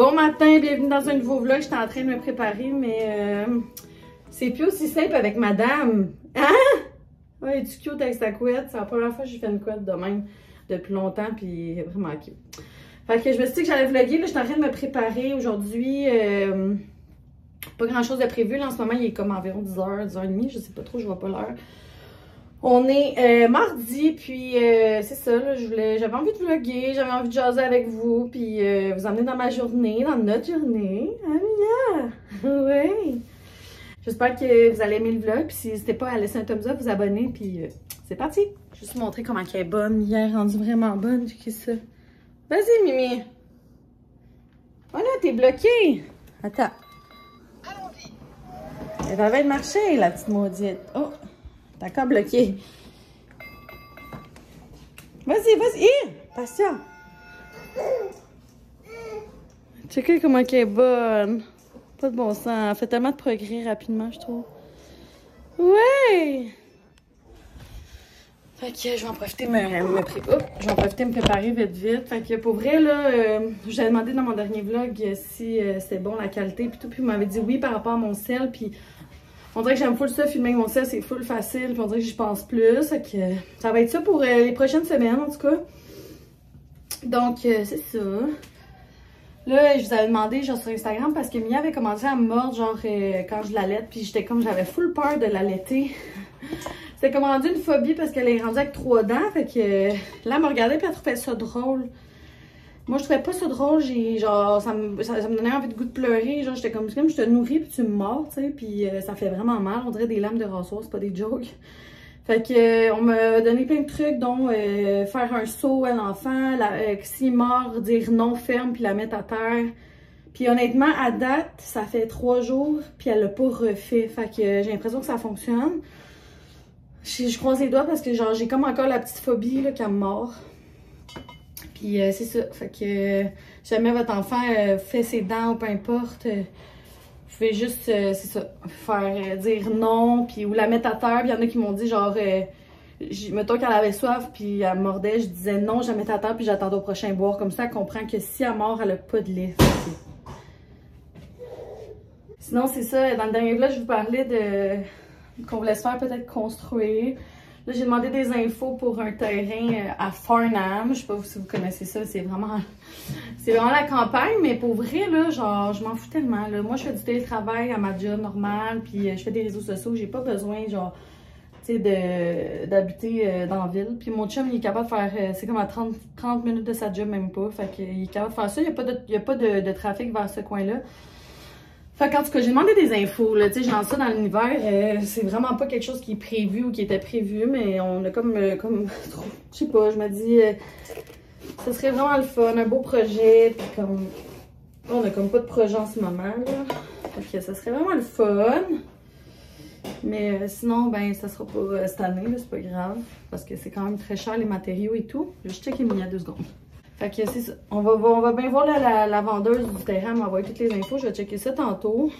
Bon matin, bienvenue dans un nouveau vlog. J'étais en train de me préparer, mais euh, c'est plus aussi simple avec madame. Hein? Ouais, est cute avec sa couette. C'est la première fois que j'ai fait une couette de même depuis longtemps, puis vraiment cute. Fait que je me suis dit que j'allais vlogger. Là, je suis en train de me préparer aujourd'hui. Euh, pas grand chose de prévu. Là, en ce moment, il est comme environ 10h, 10h30. Je sais pas trop, je vois pas l'heure. On est euh, mardi, puis euh, c'est ça, là, je voulais, j'avais envie de vlogger, j'avais envie de jaser avec vous, puis euh, vous emmener dans ma journée, dans notre journée. Ah, oui! J'espère que vous allez aimer le vlog, puis si n'hésitez pas à laisser un thumbs up, vous abonner, puis c'est parti! Juste montrer comment elle est bonne, hier, rendue vraiment bonne, j'ai ça. Vas-y, Mimi! Voilà, t'es bloquée! Attends. Elle va bien marcher, la petite maudite. Oh! D'accord, bloqué. Vas-y, vas-y. Patient. Checkez comment elle est bonne. Pas de bon sens. Elle fait tellement de progrès rapidement, je trouve. Ouais! Fait que je vais en profiter me, me, je vais en profiter me préparer vite vite. Fait que pour vrai, là, euh, j'avais demandé dans mon dernier vlog si euh, c'est bon la qualité puis tout. Puis vous m'avez dit oui par rapport à mon sel. Puis on dirait que j'aime full ça, filmer avec mon sel, c'est full facile, puis on dirait que j'y pense plus. Que ça va être ça pour euh, les prochaines semaines, en tout cas. Donc, euh, c'est ça. Là, je vous avais demandé, genre, sur Instagram, parce que Mia avait commencé à me mordre, genre, euh, quand je l'allaite, puis j'étais comme, j'avais full peur de l'allaiter. C'était comme rendu une phobie parce qu'elle est rendue avec trois dents, fait que là, elle me regardait, puis elle trouvait ça drôle. Moi, je trouvais pas ça drôle. J'ai, genre, ça me, ça, me donnait envie de goût de pleurer. Genre, j'étais comme, comme je te nourris puis tu me mords, tu sais. Puis euh, ça fait vraiment mal. On dirait des lames de rasoir, c'est pas des jokes. Fait que, euh, on m'a donné plein de trucs, dont euh, faire un saut à l'enfant, s'il mord, dire non ferme puis la mettre à terre. Puis honnêtement, à date, ça fait trois jours puis elle l'a pas refait. Fait que j'ai l'impression que ça fonctionne. Je, je croise les doigts parce que genre j'ai comme encore la petite phobie là, qu'elle me mord. Puis euh, c'est ça. Fait que euh, jamais votre enfant euh, fait ses dents ou peu importe, vous pouvez juste, c'est ça, faire dire non, puis ou la mettre à terre. Puis il y en a qui m'ont dit genre, mettons qu'elle avait soif, puis elle mordait, je disais non, je la à terre, puis j'attendais au prochain boire. Comme ça, elle comprend que si elle mord, elle a pas de lait. Sinon, c'est ça, dans le dernier vlog, je vous parlais de qu'on voulait se faire peut-être construire. J'ai demandé des infos pour un terrain euh, à Farnham. Je sais pas si vous connaissez ça, c'est vraiment c'est vraiment la campagne, mais pour vrai, là, genre, je m'en fous tellement. Moi, je fais du télétravail à ma job normale, puis euh, je fais des réseaux sociaux. J'ai pas besoin, genre, tu sais, d'habiter euh, dans la ville. Puis mon chum, il est capable de faire, c'est comme à 30, 30 minutes de sa job, même pas. Fait qu'il est capable de faire ça. Il n'y a pas, de, y a pas de, de trafic vers ce coin-là. Fait tout cas, j'ai demandé des infos, là, tu sais, genre ça dans l'univers, euh, c'est vraiment pas quelque chose qui est prévu ou qui était prévu, mais on a comme, euh, comme, je sais pas, je me dis, euh, ce serait vraiment le fun, un beau projet, comme, on a comme pas de projet en ce moment, là, fait que ça serait vraiment le fun, mais sinon, ben, ça sera pas cette année, c'est pas grave, parce que c'est quand même très cher les matériaux et tout. Je checker il y deux secondes. Fait que c'est ça. On va, on va bien voir la, la, vendeuse du terrain m'envoyer toutes les infos. Je vais checker ça tantôt.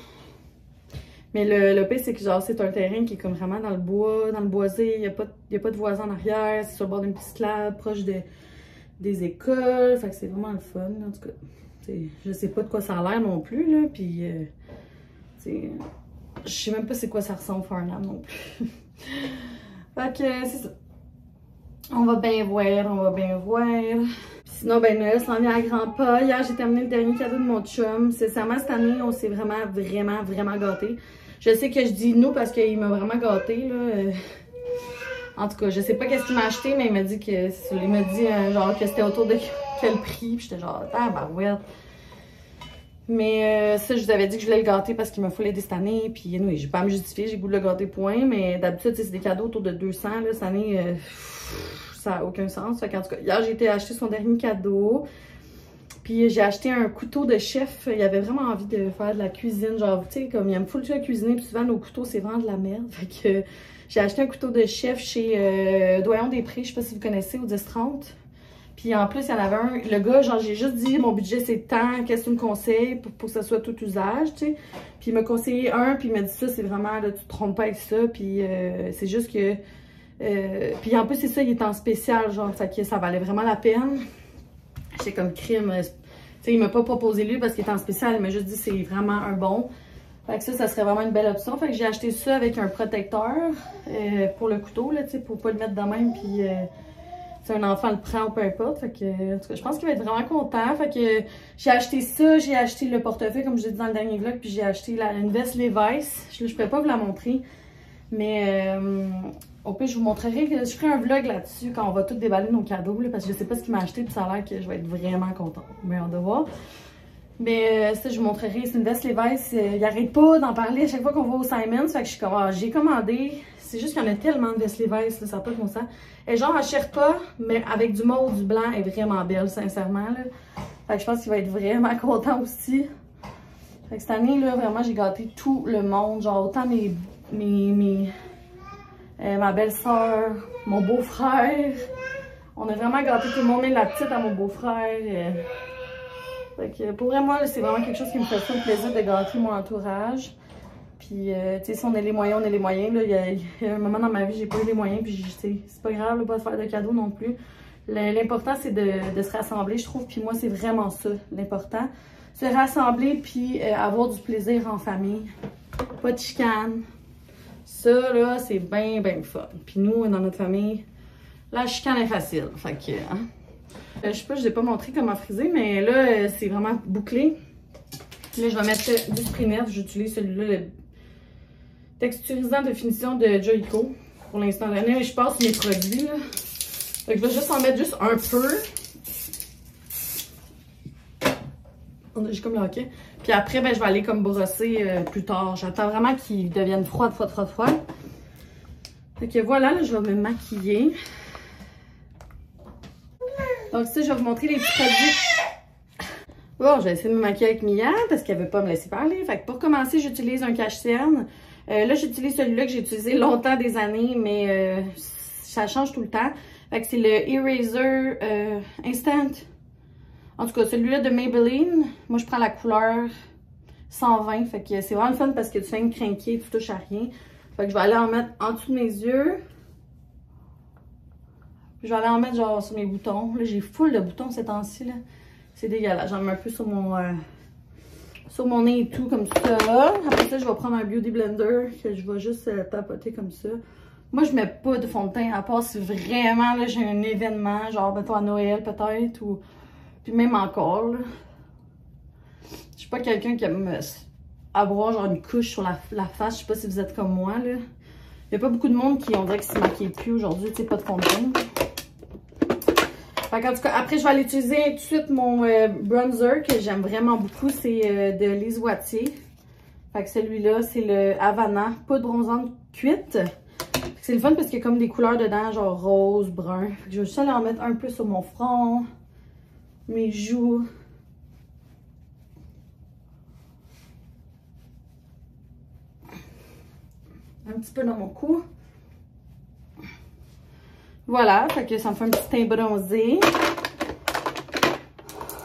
Mais le, le c'est que genre, c'est un terrain qui est comme vraiment dans le bois, dans le boisé. Il n'y a, pas, a pas de voisins en arrière. C'est sur le bord d'une piste là, proche de, des écoles. Fait que c'est vraiment le fun, en tout cas. Je sais pas de quoi ça a l'air non plus, là. Puis, euh, je sais même pas c'est quoi ça ressemble Farnham non plus. fait que c'est ça. On va bien voir, on va bien voir. Sinon, ben Noël s'en vient à grands pas. Hier, j'ai terminé le dernier cadeau de mon chum. Sincèrement, cette année, on s'est vraiment, vraiment, vraiment gâtés. Je sais que je dis nous parce qu'il m'a vraiment gâté, là. En tout cas, je sais pas qu'est-ce qu'il m'a acheté, mais il m'a dit que, il m'a dit, euh, genre, que c'était autour de quel prix. Puis j'étais genre, ah, bah ouais. Mais euh, ça, je vous avais dit que je voulais le gâter parce qu'il m'a fallu aider cette année. Puis, oui, je vais pas me justifier, j'ai goût de le gâter, point. Mais d'habitude, c'est des cadeaux autour de 200, là. Cette année, euh, ça n'a aucun sens. En tout cas, hier, j'ai été acheter son dernier cadeau. Puis j'ai acheté un couteau de chef. Il avait vraiment envie de faire de la cuisine. Genre, tu sais, comme il aime full de cuisiner. Puis souvent, nos couteaux, c'est vraiment de la merde. Fait que j'ai acheté un couteau de chef chez euh, Doyon des Prix. Je sais pas si vous connaissez, au 10-30. Puis en plus, il y en avait un. Le gars, genre, j'ai juste dit, mon budget, c'est tant. Qu'est-ce que tu me conseilles pour, que ça soit tout usage, tu sais. Puis il m'a conseillé un. Puis il m'a dit ça, c'est vraiment, là, tu te trompes pas avec ça. Puis euh, c'est juste que euh, puis en plus, c'est ça, il est en spécial, genre, ça, ça valait vraiment la peine. J'étais comme crime. sais, il m'a pas proposé lui parce qu'il est en spécial, il m'a juste dit c'est vraiment un bon. Fait que ça, ça serait vraiment une belle option. Fait que j'ai acheté ça avec un protecteur euh, pour le couteau, là, tu sais, pour pas le mettre de même, puis euh, un enfant le prend ou peu importe. Fait que, en tout cas, je pense qu'il va être vraiment content. Fait que j'ai acheté ça, j'ai acheté le portefeuille, comme je l'ai dit dans le dernier vlog, puis j'ai acheté la, une veste Levi's. Je, je pourrais pas vous la montrer, mais euh, au pire, je vous montrerai, que je ferai un vlog là-dessus quand on va tout déballer nos cadeaux, là, parce que je sais pas ce qu'il m'a acheté, puis ça a l'air que je vais être vraiment contente. Mais on va voir. Mais euh, ça, je vous montrerai. C'est une veste Levi's. Euh, il arrête pas d'en parler à chaque fois qu'on va au Simons. Fait que je suis comme, ah, j'ai commandé. C'est juste qu'il y en a tellement de vestes Levi's, là, ça n'a pas de bon sens. Et genre à pas, mais avec du mauve, du blanc, elle est vraiment belle, sincèrement. Fait que je pense qu'il va être vraiment content aussi. Fait que cette année, là, vraiment, j'ai gâté tout le monde. Genre, autant mes, mes, mes euh, ma belle-sœur, mon beau-frère. On a vraiment gâté tout le monde, même la petite à mon beau-frère. Fait que pour moi, c'est vraiment quelque chose qui me fait le plaisir de gâter mon entourage. Puis, euh, tu sais, si on a les moyens, on a les moyens. Là. Il, y a, un moment dans ma vie, j'ai pas eu les moyens, puis c'est pas grave, de pas de faire de cadeaux non plus. L'important, c'est de, se rassembler, je trouve. Puis moi, c'est vraiment ça, l'important. Se rassembler, puis euh, avoir du plaisir en famille. Pas de chicane. Ça, là, c'est bien, bien fun. Puis nous, dans notre famille, la chicane est facile. Fait que, hein? Euh, je sais pas, je vous ai pas montré comment friser, mais là, c'est vraiment bouclé. Là, je vais mettre du Sprinet. J'utilise celui-là, le texturisant de finition de Joico. Pour l'instant, je passe mes produits. Là. je vais juste en mettre juste un peu. J'ai comme le. Puis après, ben, je vais aller comme brosser euh, plus tard. J'attends vraiment qu'ils deviennent froides, froides, froides, froides. Fait que voilà, là, je vais me maquiller. Donc ça, je vais vous montrer les petits produits. Bon, je vais essayer de me maquiller avec Mia parce qu'elle ne veut pas me laisser parler. Fait que pour commencer, j'utilise un cache-cerne. Euh, là, j'utilise celui-là que j'ai utilisé longtemps des années, mais euh, ça change tout le temps. Fait que c'est le Eraser euh, Instant. En tout cas, celui-là de Maybelline. Moi, je prends la couleur 120. Fait que c'est vraiment fun parce que tu fais une crinquer, tu touches à rien. Fait que je vais aller en mettre en dessous de mes yeux. Je vais aller en mettre genre sur mes boutons. Là, j'ai full de boutons ces temps-ci. C'est dégueulasse. J'en mets un peu sur mon, sur mon nez et tout, comme ça. Après ça, je vais prendre un Beauty Blender que je vais juste euh, tapoter comme ça. Moi, je mets pas de fond de teint, à part si vraiment j'ai un événement, genre mettons à Noël peut-être, ou puis même encore. Là. Je suis pas quelqu'un qui aime avoir genre une couche sur la, la face. Je sais pas si vous êtes comme moi. là. Il n'y a pas beaucoup de monde qui, on dirait, que se maquille plus aujourd'hui, tu sais, pas de fond de teint. Fait en tout cas, après, je vais aller utiliser tout de suite mon euh, bronzer que j'aime vraiment beaucoup. C'est euh, de Lise Wattier. Fait que celui-là, c'est le Havana poudre bronzante cuite. C'est le fun parce qu'il y a comme des couleurs dedans, genre rose, brun. Fait que je vais juste aller en mettre un peu sur mon front, mes joues. Un petit peu dans mon cou. Voilà, fait que ça me fait un petit teint bronzé.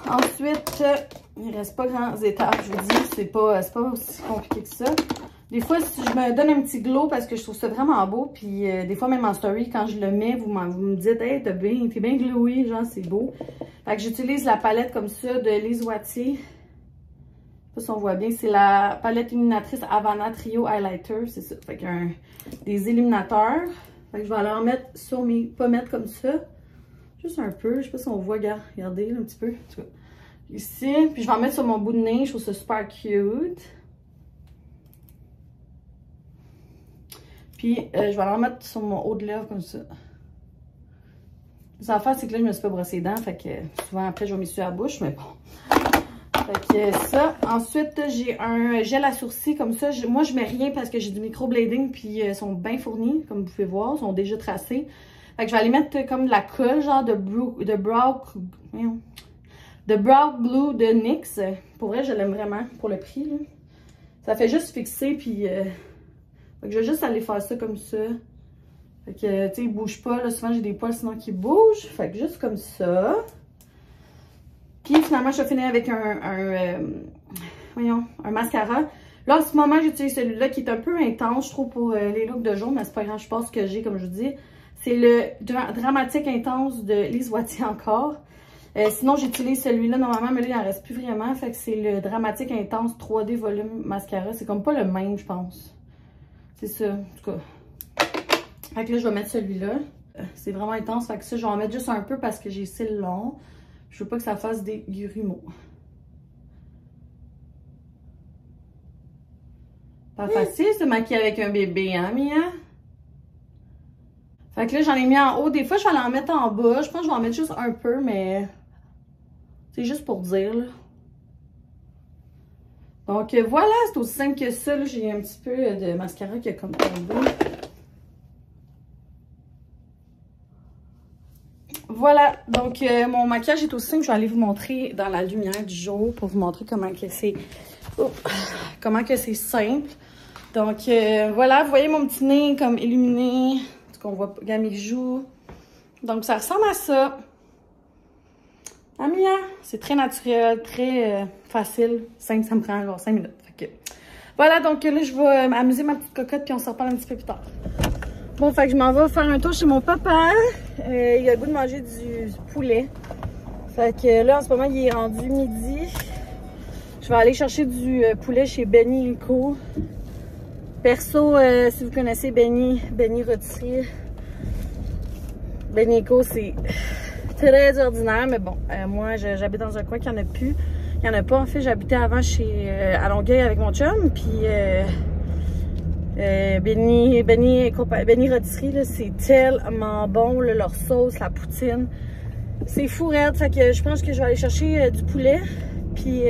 Ensuite, il reste pas grands étapes, je vous dis, c'est pas, pas aussi compliqué que ça. Des fois, je me donne un petit glow parce que je trouve ça vraiment beau, puis euh, des fois même en story, quand je le mets, vous, me dites « Hey, t'es bien, bien glowy, genre c'est beau ». Fait que j'utilise la palette comme ça de Lise Wattier. Je sais pas si on voit bien, c'est la palette illuminatrice Havana Trio Highlighter, c'est ça. Fait qu'il des illuminateurs je vais en mettre sur mes pommettes comme ça. Juste un peu. Je sais pas si on voit, regardez un petit peu. Ici. Puis je vais en mettre sur mon bout de nez. Je trouve ça super cute. Puis euh, je vais en mettre sur mon haut de lèvres comme ça. Ça fait, c'est que là, je me suis pas brossé les dents. Fait que souvent après, je vais m'essuyer la bouche. Mais bon. Fait que ça. Ensuite, j'ai un gel à sourcils comme ça. moi, je mets rien parce que j'ai du microblading puis euh, ils sont bien fournis, comme vous pouvez voir. Ils sont déjà tracés. Fait que je vais aller mettre comme de la colle, genre de, brow, de brow... De brow glue de NYX. Pour vrai, je l'aime vraiment pour le prix. Ça fait juste fixer puis... Euh, fait que je vais juste aller faire ça comme ça. Fait que, tu sais, il bouge pas. Là, souvent, j'ai des poils sinon qui bougent. Fait que juste comme ça. Puis finalement, je vais finir avec un, euh, voyons, un mascara. Là, en ce moment, j'utilise celui-là qui est un peu intense, je trouve, pour euh, les looks de jour, mais c'est pas grave, je pense que j'ai, comme je vous dis. C'est le Dramatique Intense de Lise Wattier encore. Euh, sinon, j'utilise celui-là normalement, mais là, il n'en reste plus vraiment. Fait que c'est le Dramatique Intense 3D Volume Mascara. C'est comme pas le même, je pense. C'est ça, en tout cas. Fait que là, je vais mettre celui-là. Euh, c'est vraiment intense. Fait que ça, je vais en mettre juste un peu parce que j'ai cils longs. Je veux pas que ça fasse des grumeaux. Pas facile se maquiller avec un bébé, hein, Mia? Fait que là, j'en ai mis en haut. Des fois, je vais en mettre en bas. Je pense que je vais en mettre juste un peu, mais... C'est juste pour dire, là. Donc, euh, voilà, c'est aussi simple que ça. J'ai un petit peu de mascara qui est comme tombé. Voilà, donc euh, mon maquillage est aussi simple. Je vais aller vous montrer dans la lumière du jour pour vous montrer comment que c'est... Comment que c'est simple. Donc, euh, voilà, vous voyez mon petit nez comme illuminé. On voit bien mes joues. Donc, ça ressemble à ça. Amia, c'est très naturel, très euh, facile. 5, ça me prend genre 5 minutes. Voilà, donc là, je vais m'amuser ma petite cocotte puis on se reparle un petit peu plus tard. Bon, fait je m'en vais faire un tour chez mon papa. Euh, il a le goût de manger du, poulet. Fait que là, en ce moment, il est rendu midi. Je vais aller chercher du euh, poulet chez Benny Co. Perso, euh, si vous connaissez Benny, Benny Rôtisserie, Benny c'est très ordinaire, mais bon, moi, j'habite dans un coin qui en a plus. Il n'y en a pas, en fait, j'habitais avant chez à Longueuil avec mon chum, puis Benny, Benny, Benny c'est tellement bon, leur sauce, la poutine. C'est fou raide, fait que je pense que je vais aller chercher du poulet, puis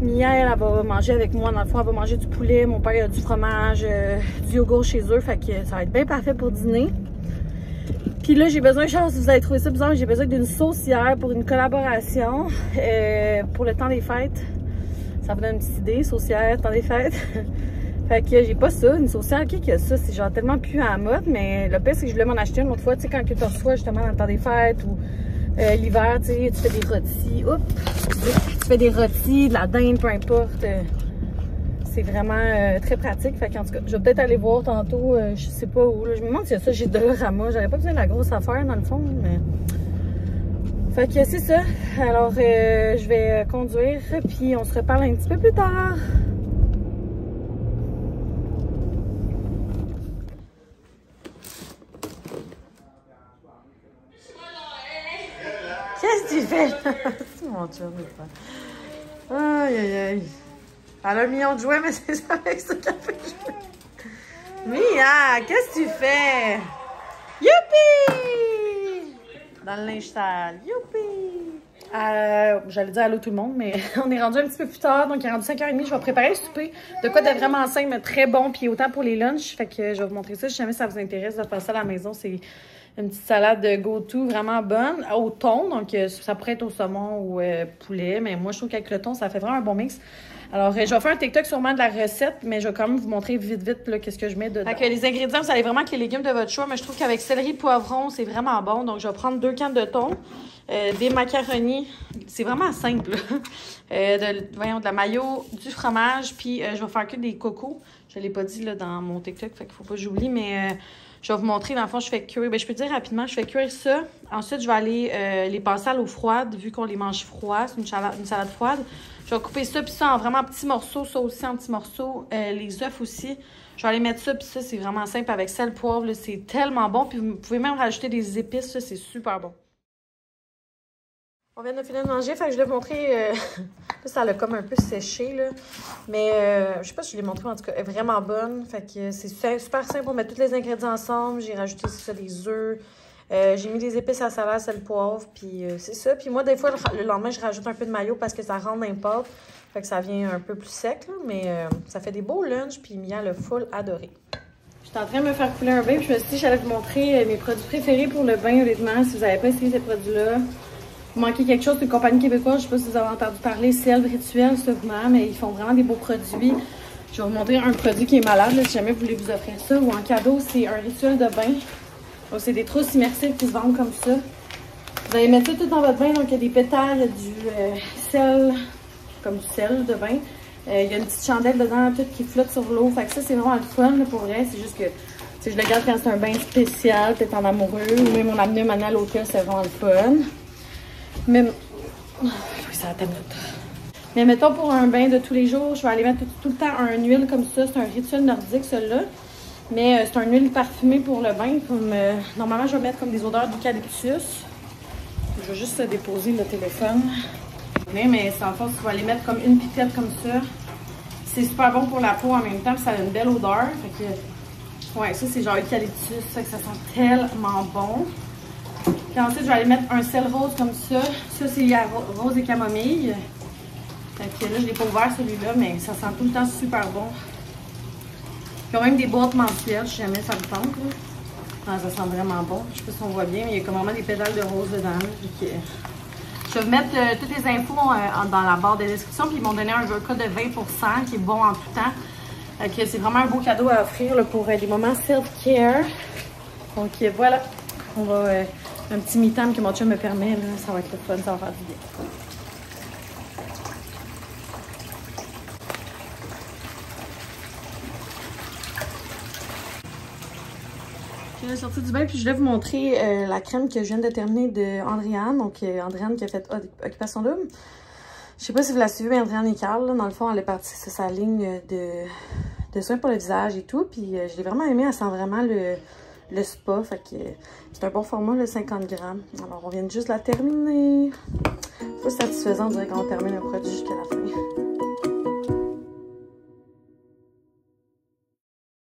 Mia, elle, va manger avec moi. Dans le fond, elle va manger du poulet. Mon père, a du fromage, euh, du yogourt chez eux. Fait que ça va être bien parfait pour dîner. Puis là, j'ai besoin, je sais si vous avez trouvé ça bizarre, j'ai besoin d'une saucière pour une collaboration euh, pour le temps des fêtes. Ça vous donne une petite idée, saucière, temps des fêtes. fait que j'ai pas ça, une saucière, qui que ça? C'est genre tellement plus à la mode, mais le pire, c'est que je voulais m'en acheter une autre fois, tu sais, quand tu reçois justement dans le temps des fêtes ou euh, l'hiver, tu sais, tu fais des rôtis. Oups! Tu fais des rôtis, de la dinde, peu importe. Euh, c'est vraiment euh, très pratique. Fait qu'en tout cas, je vais peut-être aller voir tantôt, je sais pas où. Je me demande si ça j'ai de Dolorama. J'avais pas besoin de la grosse affaire dans le fond, mais. Fait que c'est ça. Alors, je vais conduire, puis on se reparle un petit peu plus tard. Qu'est-ce que tu C'est mon chum, Aïe, aïe, aïe. Elle a un million de jouets, mais c'est avec ça qu'elle fait. Mia, qu'est-ce que tu fais? Youpi! Dans le linge sale. Youpi! Euh, J'allais dire allô tout le monde, mais on est rendu un petit peu plus tard, donc il est rendu 5h30. Je vais préparer le souper. De quoi d'être vraiment simple, mais très bon, puis autant pour les lunchs. Fait que je vais vous montrer ça si jamais ça vous intéresse de faire ça à la maison. C'est une petite salade de go-to vraiment bonne, au thon. Donc, euh, ça pourrait être au saumon ou euh, poulet. Mais moi, je trouve qu'avec le thon, ça fait vraiment un bon mix. Alors, euh, je vais faire un TikTok sûrement de la recette, mais je vais quand même vous montrer vite, vite, qu'est-ce que je mets dedans. Fait que les ingrédients, vous allez vraiment que les légumes de votre choix, mais je trouve qu'avec céleri poivron, c'est vraiment bon. Donc, je vais prendre deux cannes de thon, des macaronis. C'est vraiment simple. de, voyons, de la mayo, du fromage, puis je vais faire que des cocos. Je ne l'ai pas dit là, dans mon TikTok, fait qu'il faut pas que j'oublie, mais je vais vous montrer, dans le fond, je fais cuire. Bien, je peux dire rapidement, je fais cuire ça. Ensuite, je vais aller euh, les passer à l'eau froide, vu qu'on les mange froid. C'est une, salade froide. Je vais couper ça, puis ça en vraiment petits morceaux. Ça aussi en petits morceaux. Euh, les œufs aussi. Je vais aller mettre ça, puis ça, c'est vraiment simple avec sel, poivre. C'est tellement bon. Puis vous pouvez même rajouter des épices. C'est super bon. On vient de finir de manger, fait que je l'ai montré. Euh, ça l'a comme un peu séché, là. Mais euh, je sais pas si je l'ai montré, en tout cas, elle est vraiment bonne. Fait que c'est super simple pour mettre tous les ingrédients ensemble. J'ai rajouté ça, des œufs. Euh, j'ai mis des épices à salade, sel, poivre, puis c'est ça. Puis moi, des fois, le lendemain, je rajoute un peu de maillot parce que ça rend n'importe. Fait que ça vient un peu plus sec, là, mais ça fait des beaux lunchs, puis Mia le full adoré. J'étais en train de me faire couler un bain, puis je me suis dit j'allais vous montrer mes produits préférés pour le bain, honnêtement, si vous n'avez pas essayé ces produits-là. Vous manquez quelque chose, c'est une compagnie québécoise, je sais pas si vous avez entendu parler, Selve Rituel, sûrement, mais ils font vraiment des beaux produits. Je vais vous montrer un produit qui est malade, si jamais vous voulez vous offrir ça. Ou en cadeau, c'est un rituel de bain. Donc, c'est des trousses immersives qui se vendent comme ça. Vous allez mettre ça tout dans votre bain. Donc, il y a des pétales, du euh, sel, comme du sel de bain. Euh, il y a une petite chandelle dedans, tout qui flotte sur l'eau. Fait que ça, c'est vraiment le fun, pour vrai. C'est juste que, je le garde quand c'est un bain spécial, peut-être en amoureux, ou même on a amené maintenant à c'est vraiment le fun. Mais... Ça va Mais mettons pour un bain de tous les jours, je vais aller mettre tout, le temps un huile comme ça. C'est un rituel nordique, celui-là. Mais euh, c'est un huile parfumée pour le bain. Comme, euh, normalement, je vais mettre comme des odeurs d'eucalyptus. Je vais juste déposer le téléphone. Mais c'est en fait, tu vas aller mettre comme une pipette comme ça. C'est super bon pour la peau en même temps, ça a une belle odeur. Fait que, ouais, ça c'est genre eucalyptus, ça, que ça sent tellement bon. Puis ensuite, je vais aller mettre un sel rose comme ça. Ça, c'est rose et camomille. Là, je l'ai pas ouvert celui-là, mais ça sent tout le temps super bon. Il y a même des boîtes mensuelles, si jamais ça me tente. Ah, ça sent vraiment bon. Je sais pas si on voit bien, mais il y a comme vraiment des pédales de rose dedans. Je vais mettre euh, toutes les infos euh, dans la barre de description. Puis ils m'ont donné un code de 20% qui est bon en tout temps. c'est vraiment un beau cadeau à offrir pour euh, des moments self-care. Donc voilà, on va un petit me-time que mon chum me permet. ça va être le fun, ça va faire du bien. Je suis sortie du bain puis je vais vous montrer euh, la crème que je viens de terminer de Andréane. Donc euh, Andréane qui a fait Occupation Double. Je sais pas si vous la suivez, mais Andréane et Carl, dans le fond, elle est partie sur sa ligne de, de soins pour le visage et tout. Puis euh, je l'ai vraiment aimé, elle sent vraiment le, le spa. Fait que c'est un bon format, le 50 grammes. Alors on vient juste la terminer. C'est satisfaisant, on dirait qu'on termine un produit jusqu'à la fin.